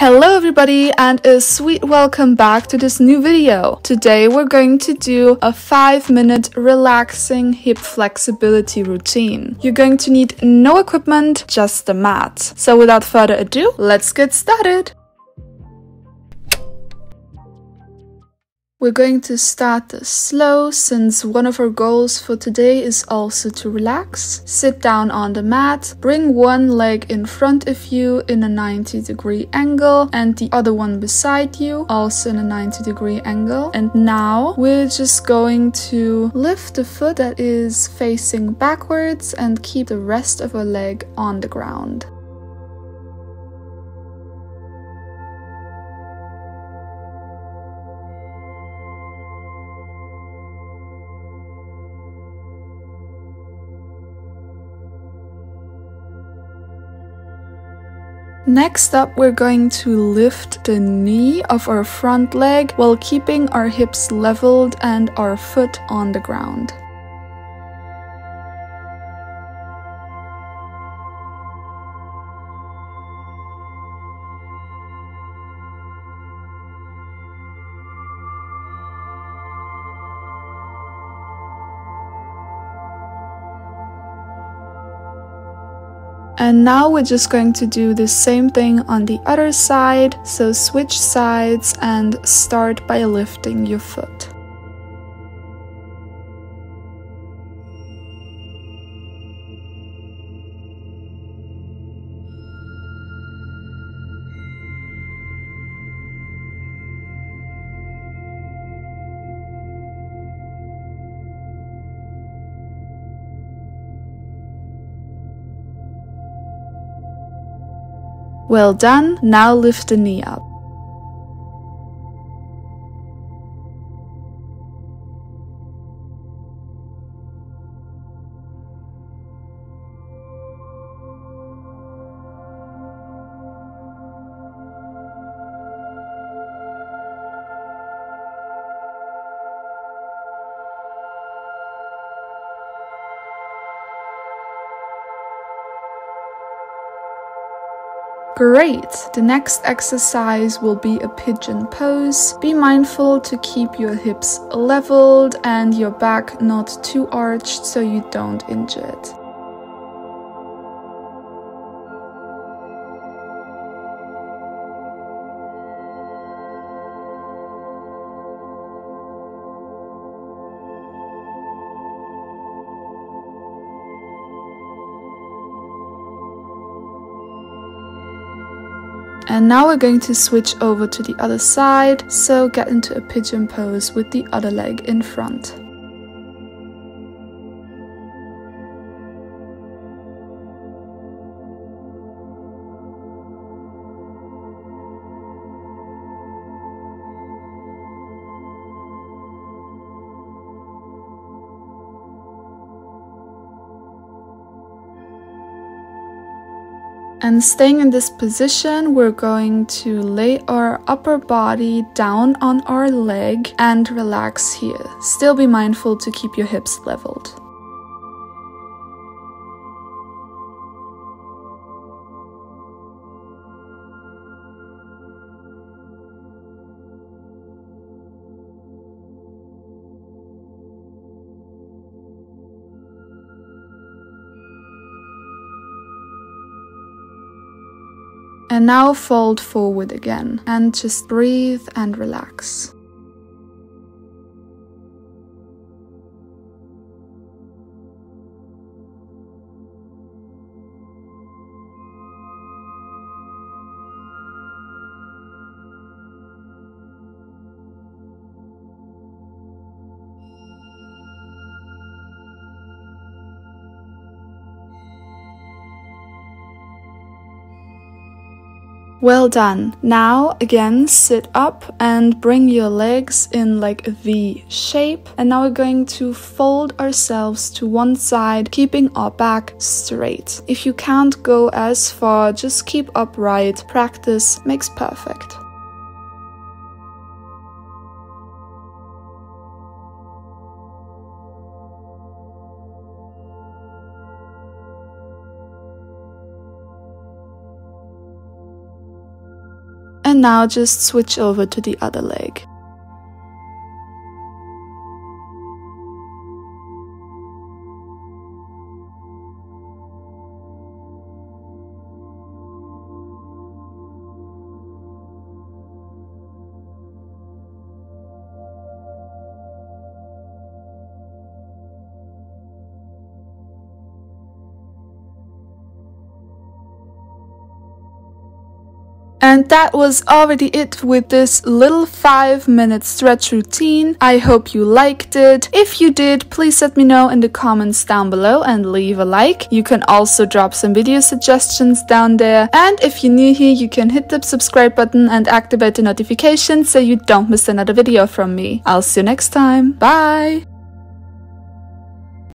Hello everybody and a sweet welcome back to this new video. Today we're going to do a 5 minute relaxing hip flexibility routine. You're going to need no equipment, just a mat. So without further ado, let's get started. We're going to start slow since one of our goals for today is also to relax. Sit down on the mat, bring one leg in front of you in a 90 degree angle and the other one beside you also in a 90 degree angle. And now we're just going to lift the foot that is facing backwards and keep the rest of our leg on the ground. Next up, we're going to lift the knee of our front leg while keeping our hips leveled and our foot on the ground. And now we're just going to do the same thing on the other side. So switch sides and start by lifting your foot. Well done, now lift the knee up. Great! The next exercise will be a pigeon pose. Be mindful to keep your hips leveled and your back not too arched so you don't injure it. And now we're going to switch over to the other side, so get into a pigeon pose with the other leg in front. And staying in this position, we're going to lay our upper body down on our leg and relax here. Still be mindful to keep your hips leveled. And now fold forward again and just breathe and relax. Well done. Now again sit up and bring your legs in like a V shape. And now we're going to fold ourselves to one side, keeping our back straight. If you can't go as far, just keep upright. Practice makes perfect. Now just switch over to the other leg. And that was already it with this little 5 minute stretch routine. I hope you liked it. If you did, please let me know in the comments down below and leave a like. You can also drop some video suggestions down there. And if you're new here, you can hit the subscribe button and activate the notifications so you don't miss another video from me. I'll see you next time. Bye!